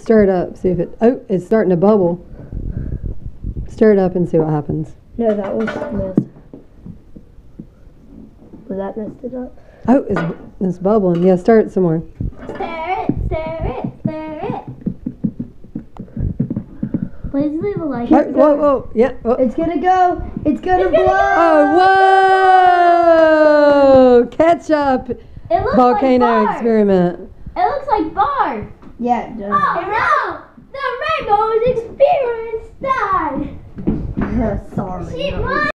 Stir it up. See if it. Oh, it's starting to bubble. Stir it up and see what happens. No, that was missed. Was that messed it up? Oh, it's, it's bubbling. Yeah, stir it some more. Stare it, stare it, stare it. Please leave a like. Oh, whoa, whoa. Yeah. Oh, It's gonna go. It's gonna It's gonna blow. oh whoa! Ketchup It looks volcano like experiment. It looks like bar. Yeah, it does. Oh no! The rainbow is experiment died. Sorry. She that was- won.